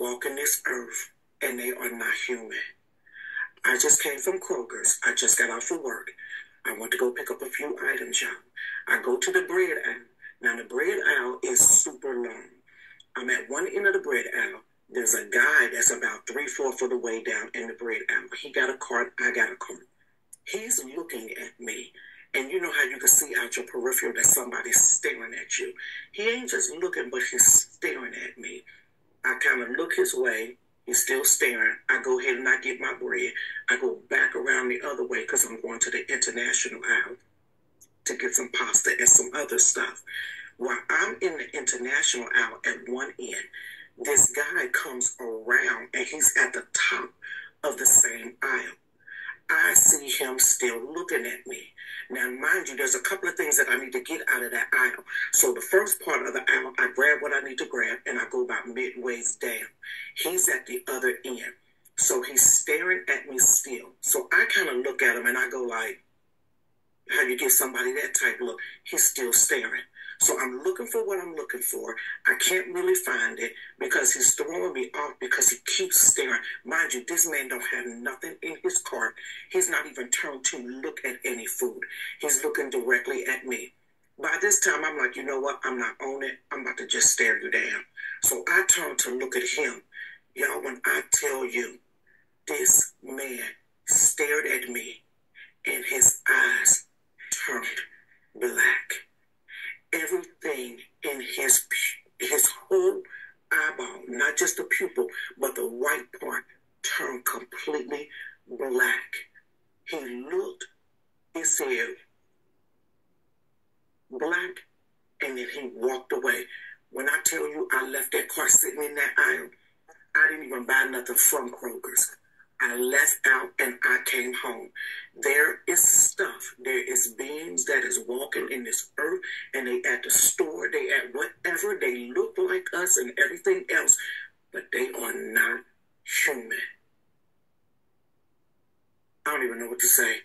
walking this earth and they are not human. I just came from Kroger's. I just got off of work. I went to go pick up a few items, y'all. I go to the bread aisle. Now, the bread aisle is super long. I'm at one end of the bread aisle. There's a guy that's about three fourths of the way down in the bread aisle. He got a cart. I got a cart. He's looking at me. And you know how you can see out your peripheral that somebody's staring at you. He ain't just looking, but he's staring at me. Kind of look his way. He's still staring. I go ahead and I get my bread. I go back around the other way because I'm going to the international aisle to get some pasta and some other stuff. While I'm in the international aisle at one end, this guy comes around and he's at the top of the same aisle. I see him still looking at me. Now, mind you, there's a couple of things that I need to get out of that aisle. So the first part of the aisle, I grab what I need to grab and I go about midways down. He's at the other end. So he's staring at me still. So I kind of look at him and I go like, how do you get somebody that type look? He's still staring. So I'm looking for what I'm looking for. I can't really find it because he's throwing me off because he keeps staring. Mind you, this man don't have nothing in his cart. He's not even turned to look at any food. He's looking directly at me. By this time, I'm like, you know what? I'm not on it. I'm about to just stare you down. So I turn to look at him. Y'all, when I tell you, this man stared at me and his eyes turned black everything in his his whole eyeball, not just the pupil, but the white part, turned completely black. He looked, he said, black, and then he walked away. When I tell you I left that car sitting in that aisle, I didn't even buy nothing from Kroger's. I left out and I came home. There is stuff, there is beings that is walking in this earth and they at the store, they at whatever, they look like us and everything else, but they are not human. I don't even know what to say.